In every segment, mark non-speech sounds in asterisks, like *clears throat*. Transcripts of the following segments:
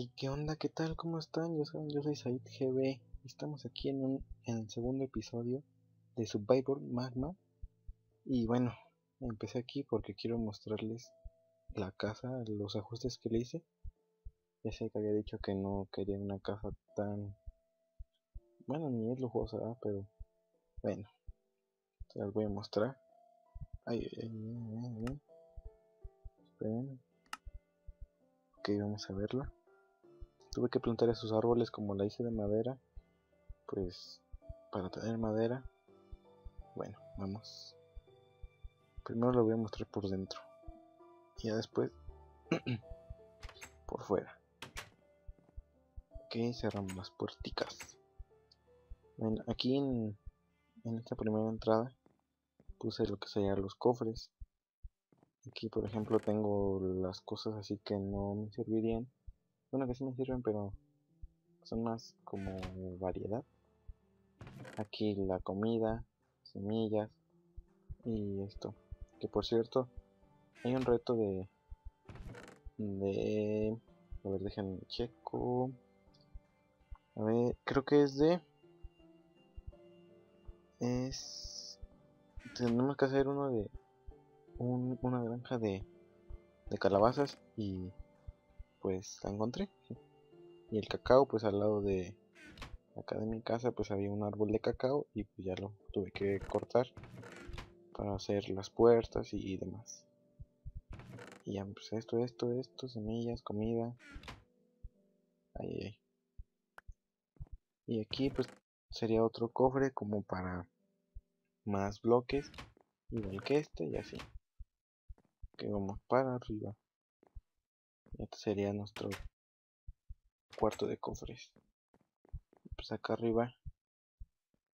¿Y qué onda? ¿Qué tal? ¿Cómo están? Yo soy, yo soy Said GB. Estamos aquí en, un, el segundo episodio de Survivor Magma. Y bueno, empecé aquí porque quiero mostrarles la casa, los ajustes que le hice. Ya sé que había dicho que no quería una casa tan... Bueno, ni es lujosa, pero bueno. Se las voy a mostrar. Ay, ay, ay, ay. Esperen. Ok, vamos a verla. Tuve que plantar esos árboles como la hice de madera. Pues para tener madera. Bueno, vamos. Primero lo voy a mostrar por dentro. Y ya después *clears throat* por fuera. Ok, cerramos las puerticas. Bueno, aquí en, en esta primera entrada puse lo que serían los cofres. Aquí por ejemplo tengo las cosas así que no me servirían. Bueno que sí me sirven pero son más como variedad. Aquí la comida, semillas y esto. Que por cierto hay un reto de... De... A ver, déjenme checo. A ver, creo que es de... Es... Tenemos que hacer uno de... Un, una granja de... De calabazas y... Pues la encontré. Y el cacao, pues al lado de... Acá de mi casa, pues había un árbol de cacao y pues ya lo tuve que cortar para hacer las puertas y demás. Y ya, pues esto, esto, esto, semillas, comida. Ahí, ahí. Y aquí pues sería otro cofre como para más bloques, igual que este y así. Que vamos para arriba. Este sería nuestro cuarto de cofres. Pues acá arriba.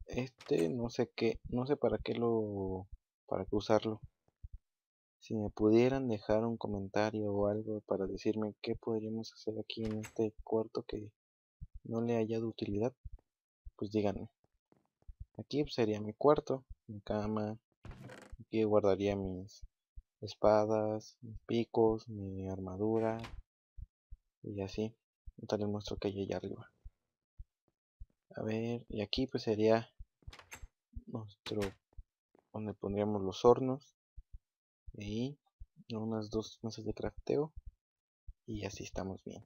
Este no sé qué, no sé para qué lo, para qué usarlo. Si me pudieran dejar un comentario o algo para decirme qué podríamos hacer aquí en este cuarto que no le haya de utilidad, pues díganme. Aquí pues, sería mi cuarto, mi cama. Aquí guardaría mis espadas, picos, mi armadura y así. Ahorita les muestro que hay allá arriba. A ver, y aquí pues sería nuestro donde pondríamos los hornos. Y unas dos mesas de crafteo. Y así estamos bien.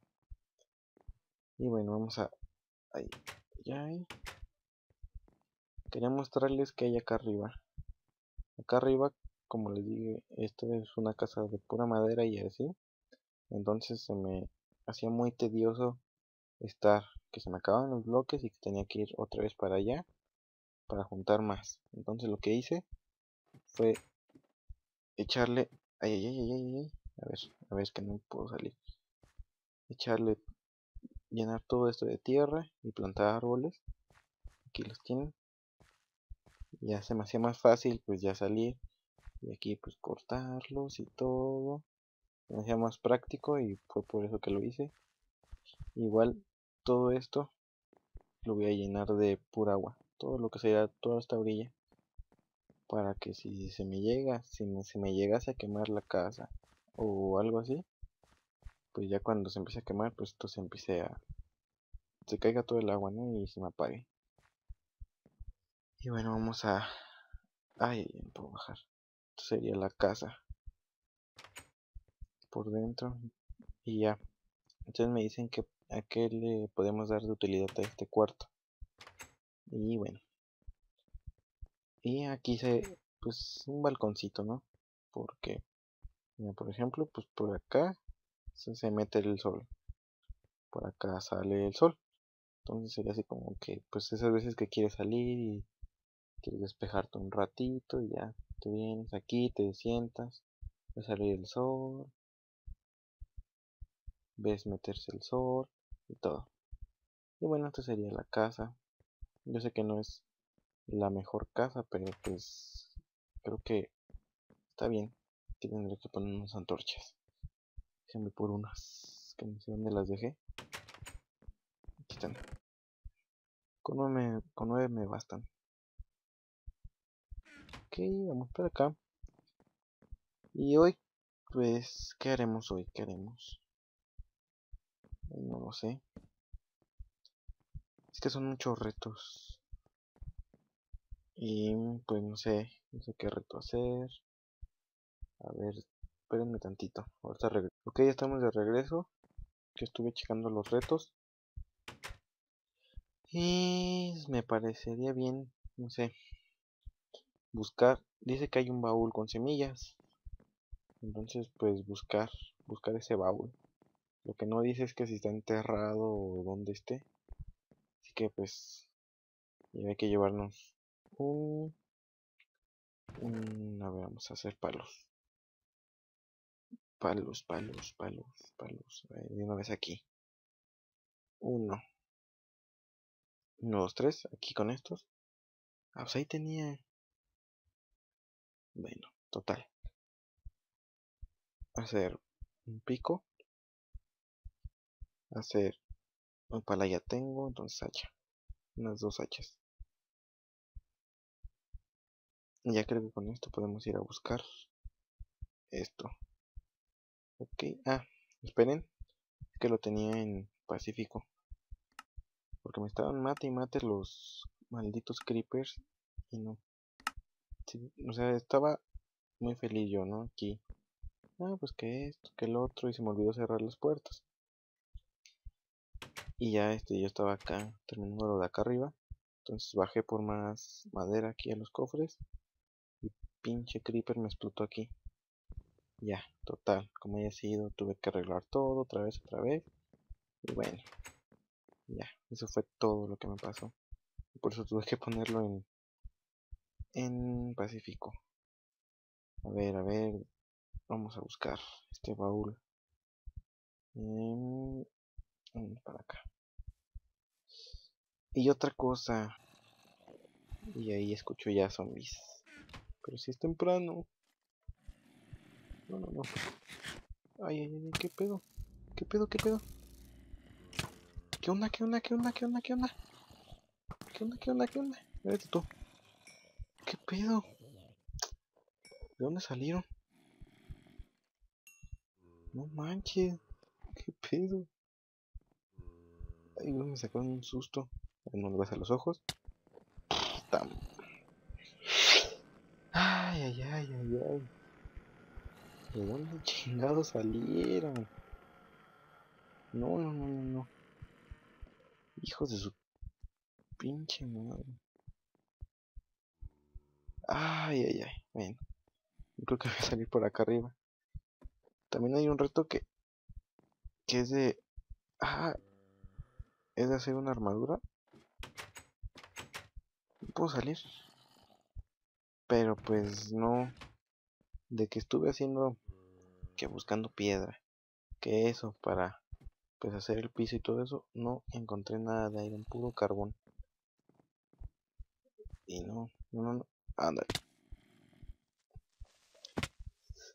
Y bueno vamos a ahí ya quería mostrarles que hay acá arriba. Acá arriba como les dije esta es una casa de pura madera y así. Entonces se me hacía muy tedioso estar que se me acababan los bloques y que tenía que ir otra vez para allá para juntar más. Entonces lo que hice fue echarle ay ay ay ay ay a ver a ver es que no puedo salir. Echarle llenar todo esto de tierra y plantar árboles. Aquí los tienen. Ya se me hacía más fácil pues ya salir y aquí pues cortarlos y todo me hacía más práctico y fue por eso que lo hice igual todo esto lo voy a llenar de pura agua todo lo que sea toda esta orilla para que si se me llega, si me, se me llegase a quemar la casa o algo así, pues ya cuando se empiece a quemar, pues esto se empiece a... se caiga todo el agua, ¿no? Y se me apague. Y bueno, vamos a... Ay, puedo bajar. Sería la casa. Por dentro. Y ya. Entonces me dicen que a qué le podemos dar de utilidad a este cuarto. Y bueno. Y aquí se, pues un balconcito, ¿no? Porque, mira, por ejemplo, pues por acá se, se mete el sol. Por acá sale el sol. Entonces sería así como que, pues esas veces que quieres salir y quieres despejarte un ratito y ya te vienes aquí, te sientas, ves salir el sol, ves meterse el sol y todo. Y bueno, esta sería la casa. Yo sé que no es la mejor casa, pero pues creo que está bien. Aquí tendré que poner unas antorchas. Déjenme por unas, que no sé dónde las dejé. Aquí están. Con nueve, con nueve me bastan. Ok, vamos para acá. Y hoy, pues, ¿qué haremos hoy? ¿Qué haremos? No lo sé. Es que son muchos retos. Y pues no sé, no sé qué reto hacer. A ver, espérenme tantito. Ahorita regreso. Ok, ya estamos de regreso. Que estuve checando los retos. Y me parecería bien, no sé, buscar. Dice que hay un baúl con semillas. Entonces, pues buscar, buscar ese baúl. Lo que no dice es que si está enterrado o donde esté. Así que pues hay que llevarnos un, un... A ver, vamos a hacer palos. Palos, palos, palos, palos. de una vez aquí. Uno. Uno, dos, tres. Aquí con estos. Ah, pues ahí tenía. Bueno, total. Hacer un pico. Hacer un pala ya tengo entonces hacha. Unas dos hachas. Ya creo que con esto podemos ir a buscar esto. Ok ah esperen que lo tenía en pacífico. Porque me estaban mate y mate los malditos creepers y no o sea estaba muy feliz yo no aquí ah pues que esto que el otro y se me olvidó cerrar las puertas. Y ya este yo estaba acá terminando lo de acá arriba entonces bajé por más madera aquí a los cofres y pinche creeper me explotó aquí. Ya total como haya sido tuve que arreglar todo otra vez otra vez y bueno ya eso fue todo lo que me pasó. Por eso tuve que ponerlo en en pacífico a ver a ver vamos a buscar este baúl em, para acá. Y otra cosa. Y ahí escucho ya zombies. Pero si es temprano. No, no, no. Ay, ay, ay, ¿qué pedo? ¿Qué pedo, qué pedo? ¿Qué onda, qué onda, qué onda, qué onda, qué onda? ¿Qué onda, qué onda, qué onda? Vete tú. ¿Qué pedo? ¿De dónde salieron? No manches. ¿Qué pedo? Ay, me sacó un susto. No le vas a los ojos. Ay, ay, ay, ay, ay. ¿De dónde chingados salieron? No, no, no, no, no. Hijos de su pinche madre. Ay, ay, ay. Bueno. creo que *laughs* voy a salir por acá arriba. También hay un reto que... Que es de... Ah, es de hacer una armadura. puedo salir. Pero pues no. De que estuve haciendo que buscando piedra. Que eso para pues hacer el piso y todo eso. No encontré nada de un puro carbón. Y no, no, no. Ándale.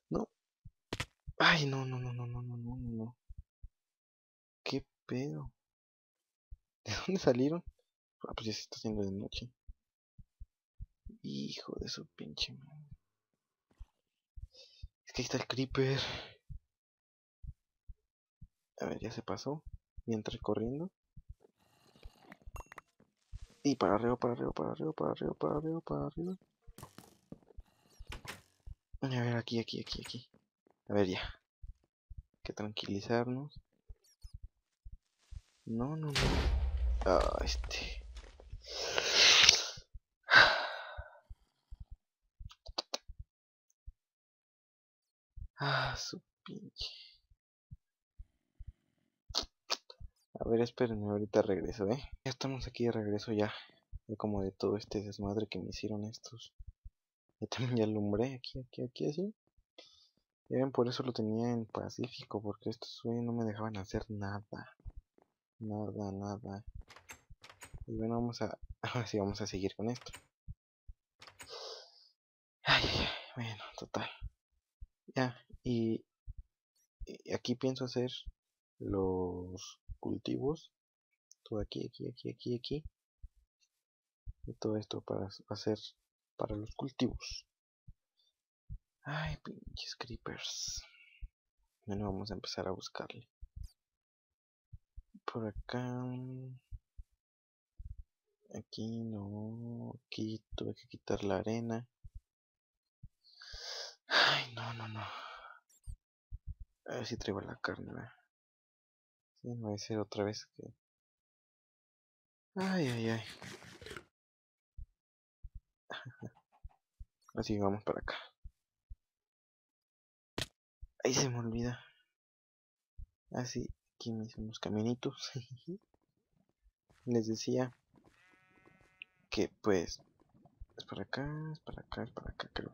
No. Ay, no, no, no, no, no, no, no, no. ¿Qué pedo? ¿De dónde salieron? Ah, pues ya se está haciendo de noche. Hijo de su pinche madre. Es que ahí está el creeper. A ver, ya se pasó. Mientras corriendo. Y para arriba, para arriba, para arriba, para arriba, para arriba, para arriba. A ver, aquí, aquí, aquí, aquí. A ver, ya. Hay que tranquilizarnos. No, no, no. Ah, este. Ah, su pinche. A ver, espérenme, ahorita regreso, ¿eh? Ya estamos aquí de regreso ya. Como de todo este desmadre que me hicieron estos. *laughs* También ya alumbré aquí, aquí, aquí, así. Ya ven, por eso lo tenía en Pacífico, porque estos no me dejaban hacer nada. Nada, nada. Y bueno, vamos a... *laughs* Ahora sí, vamos a seguir con esto. Bueno, total. Ya, y aquí pienso hacer los cultivos. Todo aquí, aquí, aquí, aquí, aquí. Y todo esto para hacer para los cultivos. Ay, pinches creepers. Bueno, vamos a empezar a buscarle. por acá. Aquí no. Aquí tuve que quitar la arena. Ay, no, no, no. A ver si traigo la carne. Sí, no va a ser otra vez que. Ay, ay, ay. Así vamos para acá. Ahí se me olvida. Así, aquí mis unos caminitos. *laughs* Les decía que pues es para acá, es para acá, es para acá, creo.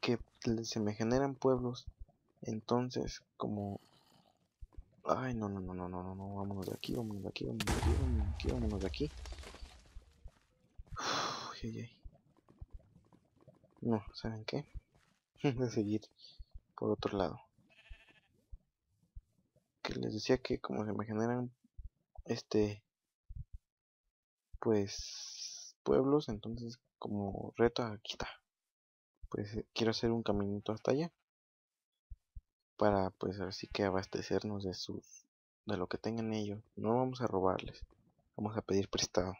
Que se me generan pueblos. Entonces, como Ay, no, no, no, no, no, no, no, vámonos de aquí, vámonos de aquí, vámonos de aquí, vámonos de aquí, vámonos de aquí. No, ¿saben qué? *laughs* de seguir por otro lado. Que les decía que como se me generan este pues pueblos, entonces como reto aquí está. Pues eh, quiero hacer un caminito hasta allá para pues así que abastecernos de sus de lo que tengan ellos. No vamos a robarles, vamos a pedir prestado.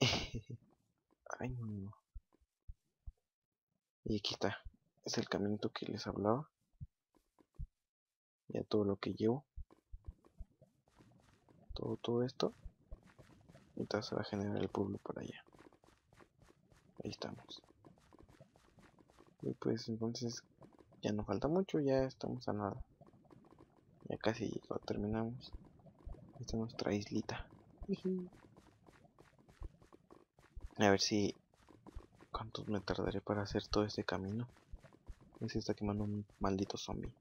*laughs* Ay, no. Y aquí está. Es el caminito que les hablaba. Ya todo lo que llevo. Todo, todo esto. Entonces se va a generar el pueblo por allá. Ahí estamos. Y pues entonces ya no falta mucho, ya estamos a nada. Ya casi lo terminamos. Esta es nuestra islita. A ver si... ¿Cuántos me tardaré para hacer todo este camino? Se está quemando un maldito zombie.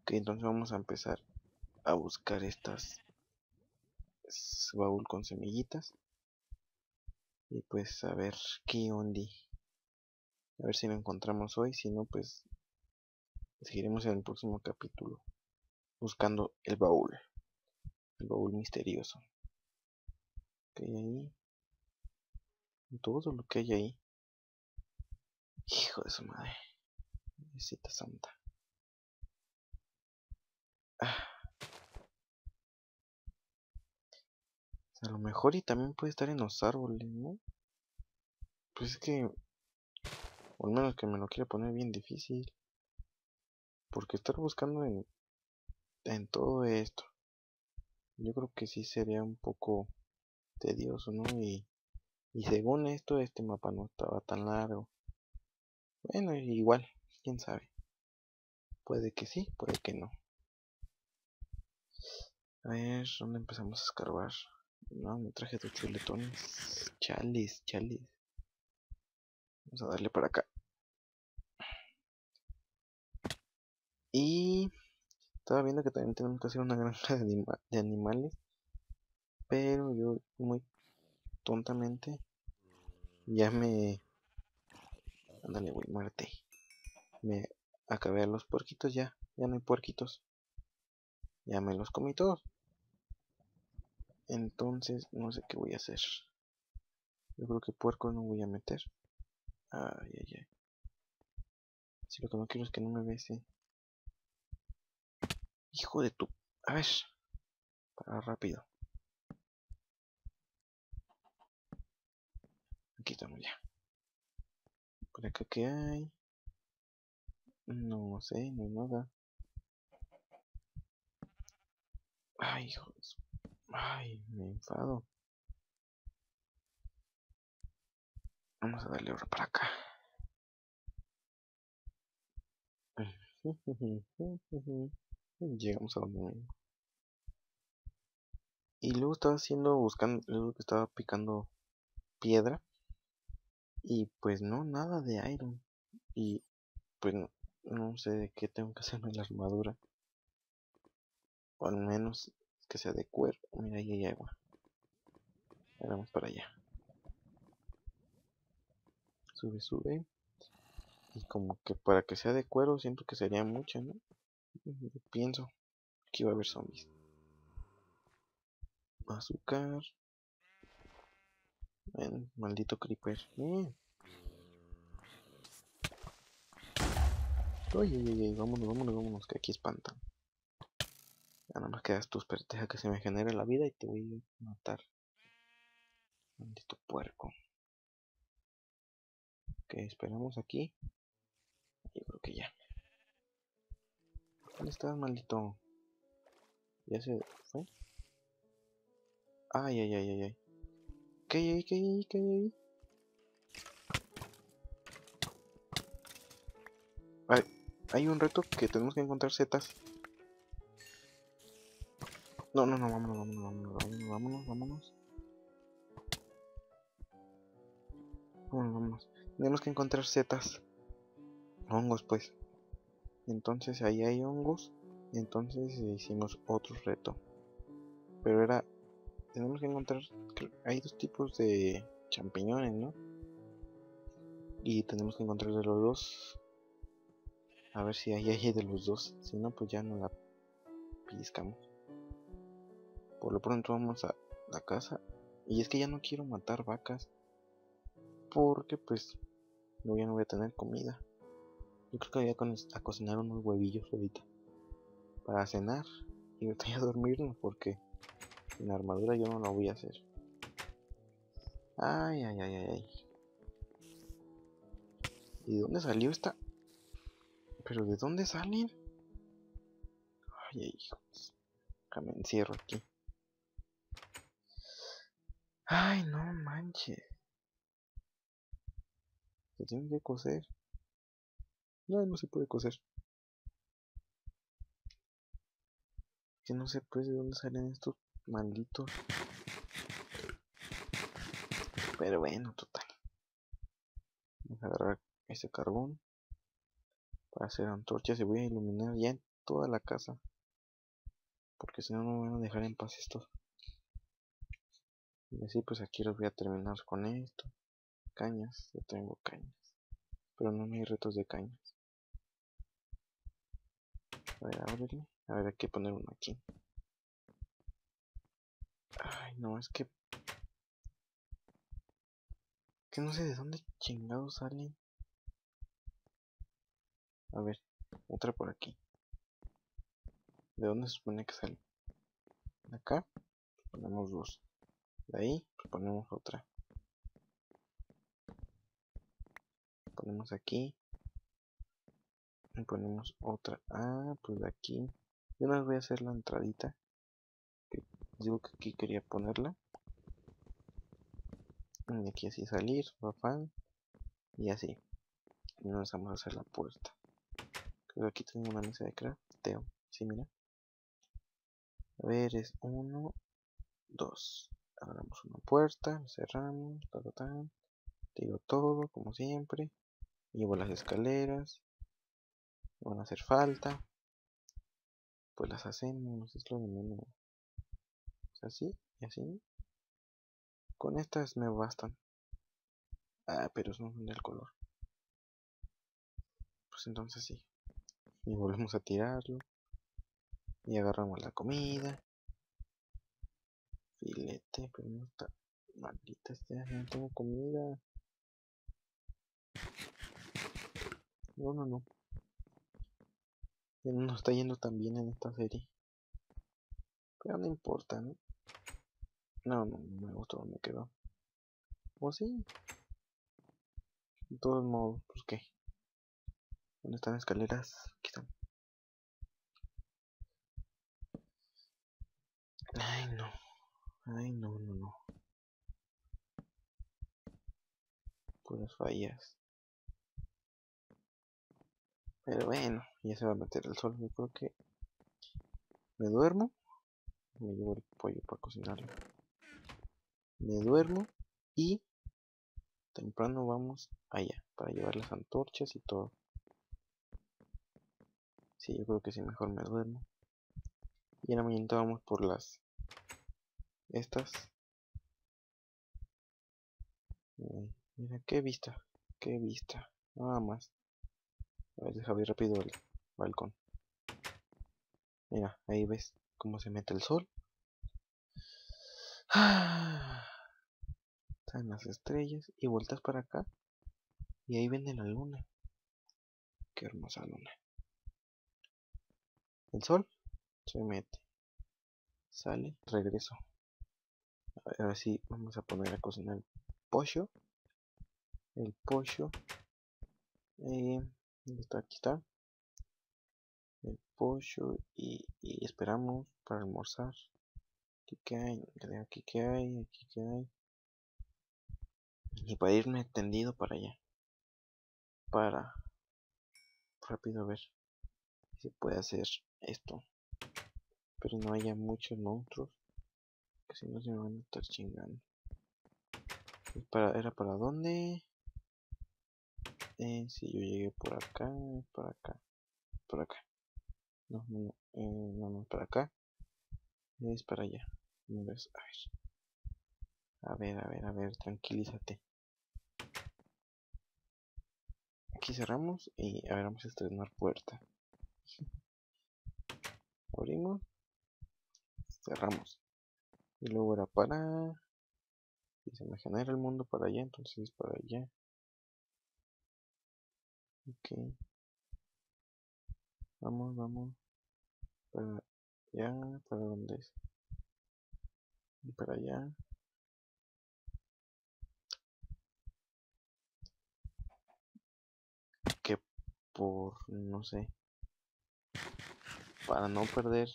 Ok, entonces vamos a empezar a buscar estas baúl con semillitas. Y pues a ver qué onda. A ver si lo encontramos hoy. Si no, pues seguiremos en el próximo capítulo. Buscando el baúl. El baúl misterioso. Hay ahí. Todo lo que hay ahí. Hijo de su madre. Necesita santa. Ah. A lo mejor y también puede estar en los árboles, ¿no? Pues es que o al menos que me lo quiera poner bien difícil. Porque estar buscando en, en todo esto. Yo creo que sí sería un poco tedioso, ¿no? Y, y según esto, este mapa no estaba tan largo. Bueno, igual, quién sabe. Puede que sí, puede que no. A ver, ¿dónde empezamos a escarbar? No, me traje dos chuletones. Chales, chales. Vamos a darle para acá. Y estaba viendo que también tenemos que hacer una granja de, animales. Pero yo muy tontamente ya me... Ándale, güey, muerte. Me acabé a los puerquitos ya. Ya no hay puerquitos. Ya me los comí todos. Entonces no sé qué voy a hacer. Yo creo que puerco no voy a meter. Ay, ay, ay. Si lo que no quiero es que no me bese. Hijo de tu... A ver. Para rápido. Aquí estamos ya. Por acá qué hay. No sé, hay nada. Ay, hijo de su... Ay, me enfado. Vamos a darle ahora para acá. *laughs* Llegamos a donde me... Y luego estaba haciendo, buscando, luego que estaba picando piedra. Y pues no, nada de iron. Y pues no, sé de qué tengo que *laughs* hacerme la armadura. O al menos que sea de cuero. Mira, ahí hay agua. Vamos para allá. Sube, sube. Y como que para que sea de cuero siento que sería mucha, ¿no? pienso que iba a haber zombies. Azúcar. Ven, maldito creeper. Bien. Oye, oye, oye, vámonos, vámonos, vámonos, que aquí espantan. nada más quedas espérate a que se me genere la vida y te voy a matar. Maldito puerco. Ok, esperamos aquí. Yo creo que ya. ¿Dónde estás, maldito? ¿Ya se fue? Ay, ay, ay, ay, ay. ¿Qué hay ahí? ¿Qué hay ahí? Hay un reto que tenemos que encontrar setas. No, no, no, vámonos, vámonos, vámonos, vámonos, vámonos, vámonos. Vámonos, vámonos. Tenemos que encontrar setas. Hongos, pues. Entonces ahí hay hongos. Entonces hicimos otro reto. Pero era... Tenemos que encontrar... Hay dos tipos de champiñones, ¿no? Y tenemos que encontrar de los dos. A ver si ahí hay de los dos. Si no, pues ya no la pellizcamos. Por lo pronto vamos a la casa. Y es que ya no quiero matar vacas. Porque pues no, ya no voy a tener comida. Yo creo que voy a, a cocinar unos huevillos ahorita. Para cenar. Y ahorita ya a *laughs* dormirnos porque sin armadura yo no lo voy a hacer. Ay, ay, ay, ay, ay. ¿Y de dónde salió esta? ¿Pero de dónde salen? Ay, ay, hijos. me encierro aquí. Ay, no manches. Se tiene que coser. No, no se puede coser. Que no sé pues de dónde salen estos malditos. Pero bueno, total. Vamos a agarrar este carbón para hacer antorchas y voy a iluminar ya en toda la casa. Porque si no, no me van a dejar en paz estos. Y así pues aquí los voy a terminar con esto. Cañas, yo tengo cañas. Pero no hay retos de cañas. A ver, ábrele. A ver, hay que poner uno aquí. Ay, no, es que... Que no sé de dónde chingados salen. A ver, otra por aquí. ¿De dónde se supone que sale? De acá ponemos dos. De ahí ponemos otra. Ponemos aquí. Y ponemos otra. Ah, pues de aquí. Yo no voy a hacer la entradita. Digo que aquí quería ponerla. Y aquí así salir, fan Y así. Y nos vamos a hacer la puerta. Creo que aquí tengo una mesa de crafteo. Sí, mira. A ver, es uno, dos abramos una puerta, cerramos, ta, tiro todo como siempre, llevo las escaleras, van a hacer falta, pues las hacemos, es lo de así y así, con estas me bastan, ah, pero son del color, pues entonces sí, y volvemos a tirarlo, y agarramos la comida, Filete, pero no está. Maldita sea, no tengo comida. No, no, no. No está yendo tan bien en esta serie. Pero no importa, ¿no? No, no, me gustó donde quedó. ¿O sí? De todos modos, pues qué. ¿Dónde están escaleras? Aquí están. Ay, no. Ay, no, no, no. Puras fallas. Pero bueno, ya se va a meter el sol. Yo creo que me duermo. Me llevo el pollo para cocinarlo. Me duermo y temprano vamos allá para llevar las antorchas y todo. Sí, yo creo que sí, mejor me duermo. Y en la mañana vamos por las estas. Mm, mira, qué vista, qué vista. Nada más. A ver, deja ver rápido el balcón. Mira, ahí ves cómo se mete el sol. *sighs* Están las estrellas y vueltas para acá. Y ahí viene la luna. Qué hermosa luna. El sol se mete. Sale, regreso. Ahora sí, vamos a poner a cocinar el pollo. El pollo. Eh, ¿Dónde está? Aquí está. El pollo y, y esperamos para almorzar. Aquí que hay, aquí que hay, aquí que hay. Y para irme tendido para allá. Para rápido ver si se puede hacer esto. Pero no haya muchos monstruos. Que si no se me van a estar chingando. Para, ¿Era para dónde? Eh, si yo llegué por acá, por acá, por acá. No, no, no, eh, no, no, para acá. Es para allá. A ver. A ver, a ver, a ver, tranquilízate. Aquí cerramos y a ver, vamos a estrenar puerta. Abrimos. Cerramos. Y luego era para... Y se me genera el mundo para allá, entonces para allá. Ok. Vamos, vamos. Para allá, para dónde es. Y para allá. Que por, no sé. Para no perder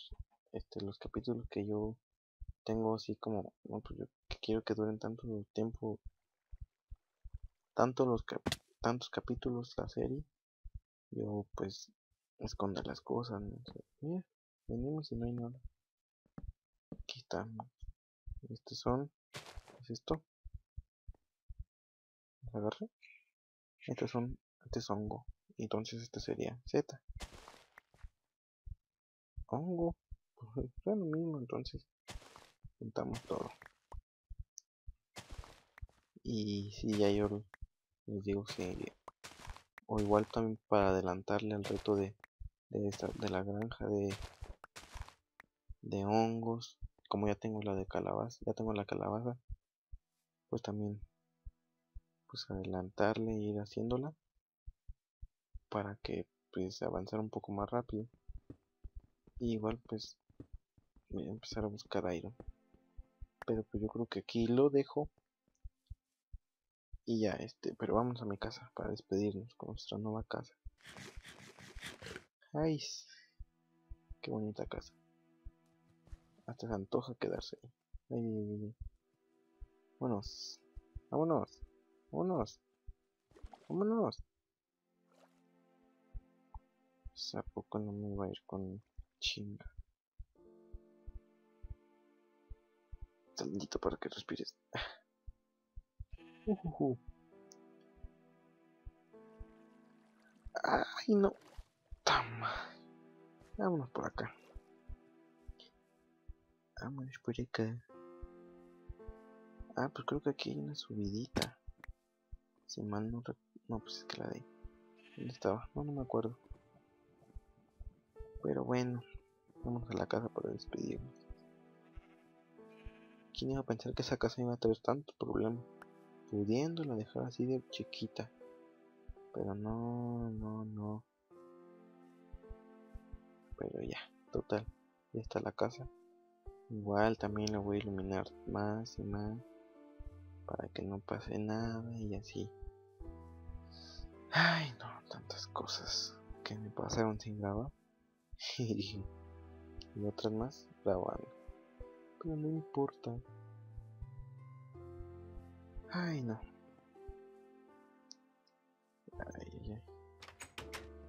este los capítulos que yo tengo así como, no, pues quiero que duren tanto tiempo, tanto los tantos capítulos la serie, yo pues esconder las cosas, Mira, venimos y no hay nada. Aquí estamos. Estos son, es esto. Agarré. Estos son, este es hongo. Entonces este sería Z. Hongo. Pues es lo mismo entonces juntamos todo y si ya yo les digo que o igual también para adelantarle al reto de de, esta, de la granja de de hongos como ya tengo la de calabaza ya tengo la calabaza pues también pues adelantarle e ir haciéndola para que pues avanzar un poco más rápido. Y igual pues voy a empezar a buscar iron. Pero pues yo creo que aquí lo dejo. Y ya este pero vamos a mi casa para despedirnos con nuestra nueva casa. Ay qué bonita casa. Hasta se antoja quedarse ahí. Vámonos. Vámonos. Vámonos. Vámonos ¿A poco no me va a ir con chinga? tantito para que respires. Ay, no. Tama. Vámonos por acá. Vámonos por acá. Ah, pues creo que aquí hay una subidita. Si mal no... No, pues es que la de. ¿Dónde estaba? No, no me acuerdo. Pero bueno. Vamos a la casa para despedirnos. ¿Quién iba a pensar que esa casa iba a tener tantos problemas? Pudiéndola dejar así de chiquita. Pero no, no, no. Pero ya, total. Ya está la casa. Igual también la voy a iluminar más y más. Para que no pase nada y así. Ay, no, tantas cosas que me pasaron sin grabar. *laughs* y otras más grabando pero no importa. Ay, no.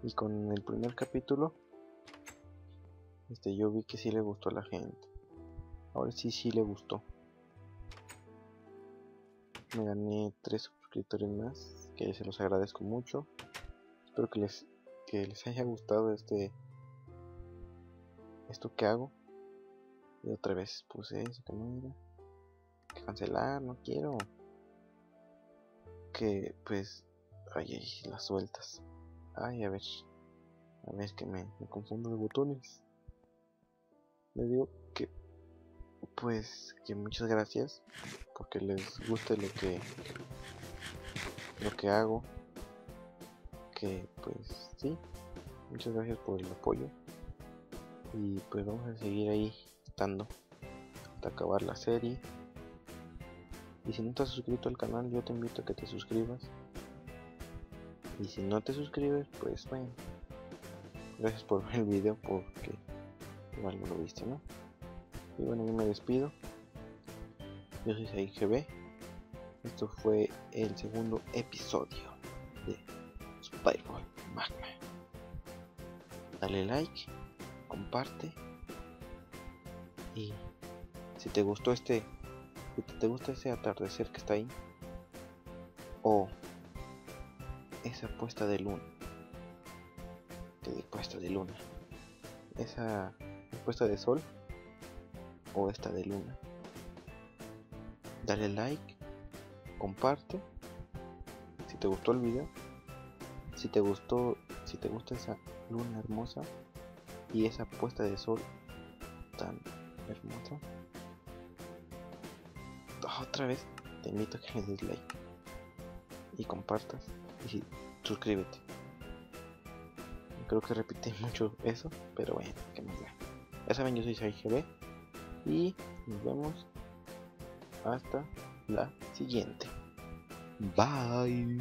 Y con el primer capítulo, este, yo vi que sí le gustó a la gente. Ahora sí, sí le gustó. Me gané tres suscriptores más, que se los agradezco mucho. Espero que les, que les haya gustado este esto que hago. Y otra vez puse eso que no era. Que cancelar, no quiero. Que pues. Ay, ay, las sueltas. Ay, a ver. A ver que me, me confundo de botones. Le digo que. Pues que muchas gracias. Porque les guste lo que. Lo que hago. Que pues sí. Muchas gracias por el apoyo. Y pues vamos a seguir ahí hasta acabar la serie. Y si no te has suscrito al canal, yo te invito a que te suscribas. Y si no te suscribes, pues bueno. Gracias por ver el video porque igual no lo viste, ¿no? Y bueno, yo me despido. Yo soy SaiGB. Esto fue el segundo episodio de Spyfall Magma. Dale like, comparte. Y si te gustó este si te gusta ese atardecer que está ahí o esa puesta de luna de puesta de luna esa puesta de sol o esta de luna dale like comparte. Si te gustó el video si te gustó si te gusta esa luna hermosa y esa puesta de sol tan hermosa. Otra vez te invito a que le des like y compartas y suscríbete. Creo que repite *laughs* mucho eso pero bueno que más da. Ya saben yo soy SaiGB y nos vemos hasta la siguiente. Bye